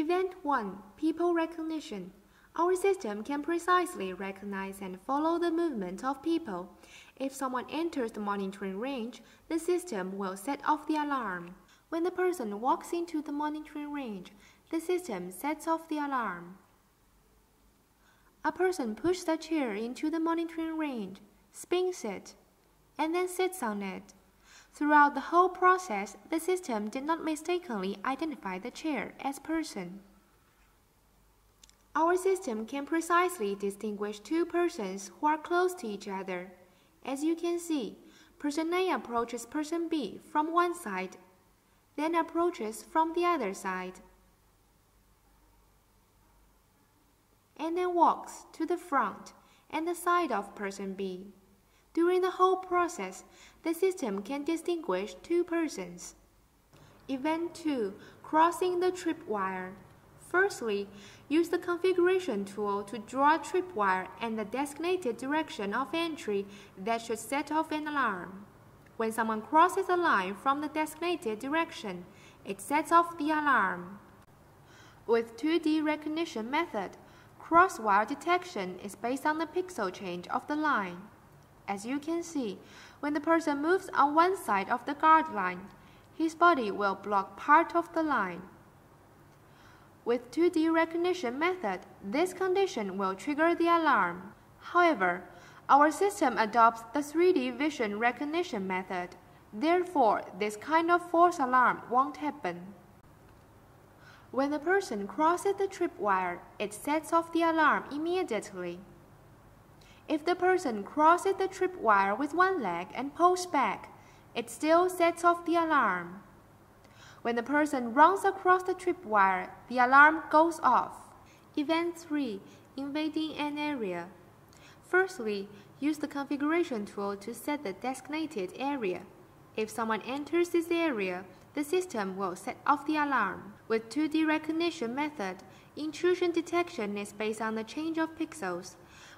Event 1 People Recognition Our system can precisely recognize and follow the movement of people. If someone enters the monitoring range, the system will set off the alarm. When the person walks into the monitoring range, the system sets off the alarm. A person pushes a chair into the monitoring range, spins it, and then sits on it. Throughout the whole process, the system did not mistakenly identify the chair as person. Our system can precisely distinguish two persons who are close to each other. As you can see, person A approaches person B from one side, then approaches from the other side, and then walks to the front and the side of person B. During the whole process, the system can distinguish two persons. Event 2 Crossing the tripwire. Firstly, use the configuration tool to draw a tripwire and the designated direction of entry that should set off an alarm. When someone crosses a line from the designated direction, it sets off the alarm. With 2D recognition method, crosswire detection is based on the pixel change of the line. As you can see, when the person moves on one side of the guard line, his body will block part of the line. With 2D recognition method, this condition will trigger the alarm. However, our system adopts the 3D vision recognition method. Therefore, this kind of false alarm won't happen. When the person crosses the tripwire, it sets off the alarm immediately. If the person crosses the tripwire with one leg and pulls back, it still sets off the alarm. When the person runs across the tripwire, the alarm goes off. Event 3 Invading an area. Firstly, use the configuration tool to set the designated area. If someone enters this area, the system will set off the alarm. With 2D recognition method, intrusion detection is based on the change of pixels.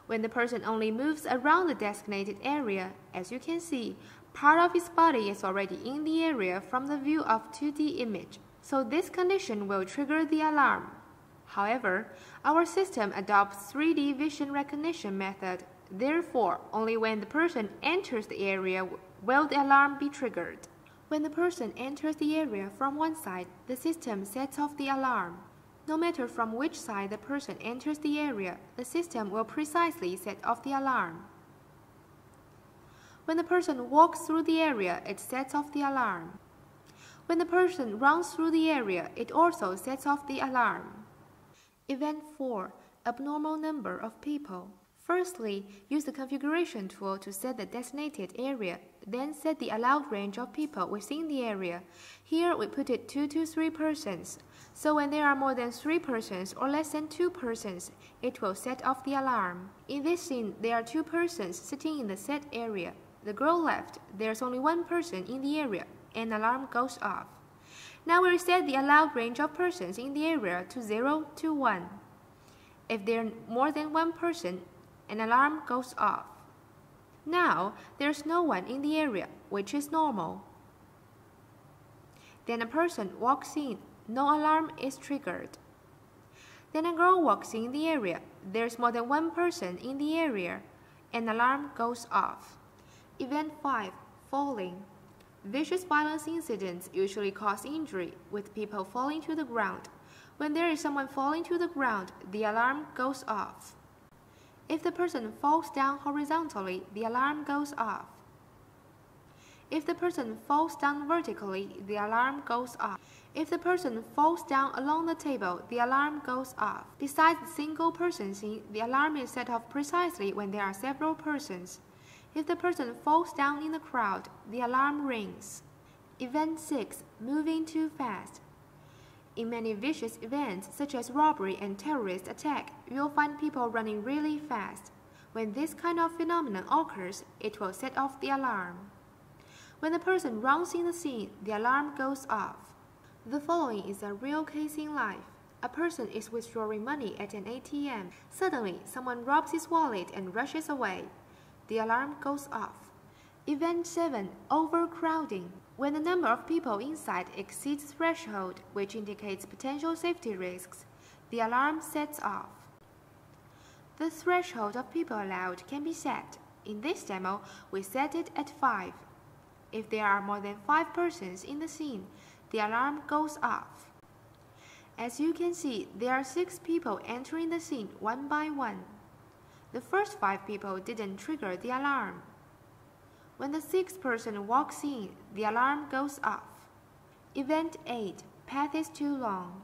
When the person only moves around the designated area, as you can see, part of his body is already in the area from the view of 2D image. So this condition will trigger the alarm. However, our system adopts 3D vision recognition method. Therefore, only when the person enters the area will the alarm be triggered. When the person enters the area from one side, the system sets off the alarm. No matter from which side the person enters the area, the system will precisely set off the alarm. When the person walks through the area, it sets off the alarm. When the person runs through the area, it also sets off the alarm. Event 4 Abnormal number of people. Firstly, use the configuration tool to set the designated area, then set the allowed range of people within the area. Here we put it 2 to 3 persons. So when there are more than 3 persons or less than 2 persons, it will set off the alarm. In this scene, there are 2 persons sitting in the set area. The girl left, there's only one person in the area, and alarm goes off. Now we set the allowed range of persons in the area to 0 to 1. If there are more than one person, an alarm goes off. Now, there's no one in the area, which is normal. Then a person walks in, no alarm is triggered. Then a girl walks in the area, there's more than one person in the area, an alarm goes off. Event 5 Falling Vicious violence incidents usually cause injury, with people falling to the ground. When there is someone falling to the ground, the alarm goes off. If the person falls down horizontally, the alarm goes off. If the person falls down vertically, the alarm goes off. If the person falls down along the table, the alarm goes off. Besides the single person scene, the alarm is set off precisely when there are several persons. If the person falls down in the crowd, the alarm rings. Event 6 Moving too fast. In many vicious events, such as robbery and terrorist attack, you'll find people running really fast. When this kind of phenomenon occurs, it will set off the alarm. When the person runs in the scene, the alarm goes off. The following is a real case in life. A person is withdrawing money at an ATM. Suddenly, someone robs his wallet and rushes away. The alarm goes off. Event 7 Overcrowding When the number of people inside exceeds threshold, which indicates potential safety risks, the alarm sets off. The threshold of people allowed can be set. In this demo, we set it at 5. If there are more than 5 persons in the scene, the alarm goes off. As you can see, there are 6 people entering the scene one by one. The first 5 people didn't trigger the alarm. When the sixth person walks in, the alarm goes off. Event 8. Path is too long.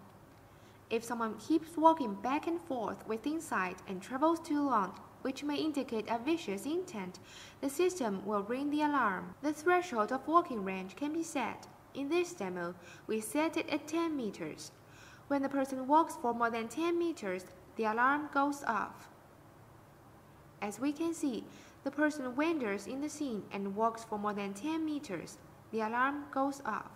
If someone keeps walking back and forth within sight and travels too long, which may indicate a vicious intent, the system will ring the alarm. The threshold of walking range can be set. In this demo, we set it at 10 meters. When the person walks for more than 10 meters, the alarm goes off. As we can see, the person wanders in the scene and walks for more than 10 meters. The alarm goes off.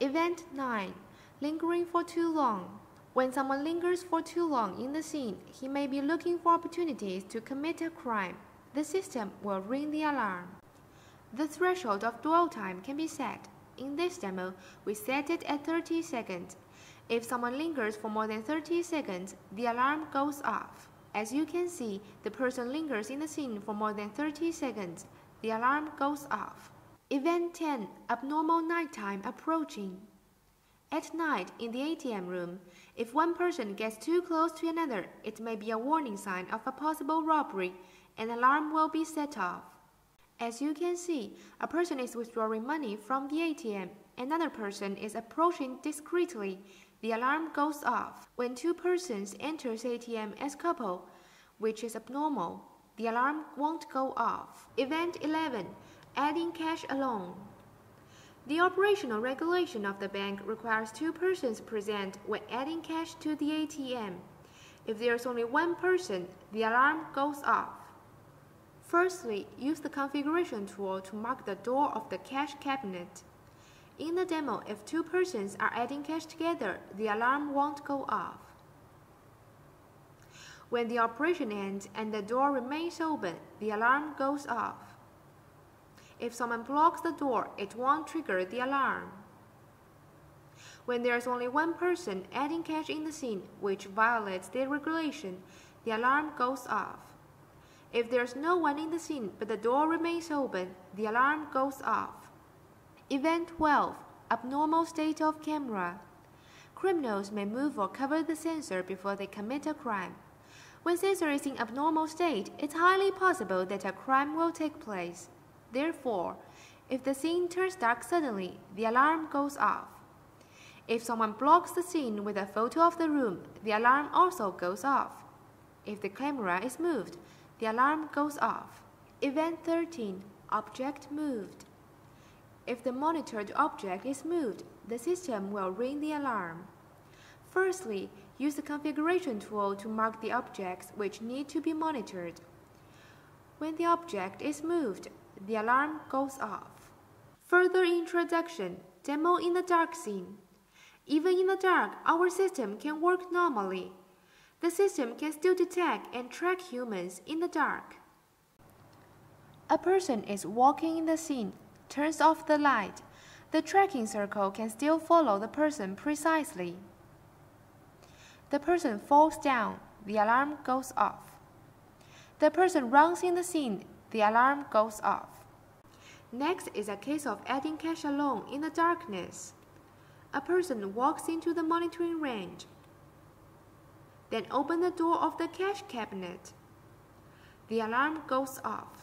Event 9. Lingering for too long. When someone lingers for too long in the scene, he may be looking for opportunities to commit a crime. The system will ring the alarm. The threshold of dwell time can be set. In this demo, we set it at 30 seconds. If someone lingers for more than 30 seconds, the alarm goes off. As you can see, the person lingers in the scene for more than 30 seconds. The alarm goes off. Event 10. Abnormal nighttime approaching. At night, in the ATM room, if one person gets too close to another, it may be a warning sign of a possible robbery. An alarm will be set off. As you can see, a person is withdrawing money from the ATM. Another person is approaching discreetly. The alarm goes off. When two persons enters ATM as couple, which is abnormal, the alarm won't go off. Event 11. Adding cash alone. The operational regulation of the bank requires two persons present when adding cash to the ATM. If there is only one person, the alarm goes off. Firstly, use the configuration tool to mark the door of the cash cabinet. In the demo, if two persons are adding cash together, the alarm won't go off. When the operation ends and the door remains open, the alarm goes off. If someone blocks the door, it won't trigger the alarm. When there's only one person adding cash in the scene, which violates the regulation, the alarm goes off. If there's no one in the scene but the door remains open, the alarm goes off. Event 12. Abnormal state of camera. Criminals may move or cover the sensor before they commit a crime. When sensor is in abnormal state, it's highly possible that a crime will take place. Therefore, if the scene turns dark suddenly, the alarm goes off. If someone blocks the scene with a photo of the room, the alarm also goes off. If the camera is moved, the alarm goes off. Event 13. Object moved. If the monitored object is moved, the system will ring the alarm. Firstly, use the configuration tool to mark the objects which need to be monitored. When the object is moved, the alarm goes off. Further introduction, demo in the dark scene. Even in the dark, our system can work normally. The system can still detect and track humans in the dark. A person is walking in the scene, turns off the light. The tracking circle can still follow the person precisely. The person falls down, the alarm goes off. The person runs in the scene, the alarm goes off. Next is a case of adding cash alone in the darkness. A person walks into the monitoring range, then open the door of the cash cabinet. The alarm goes off.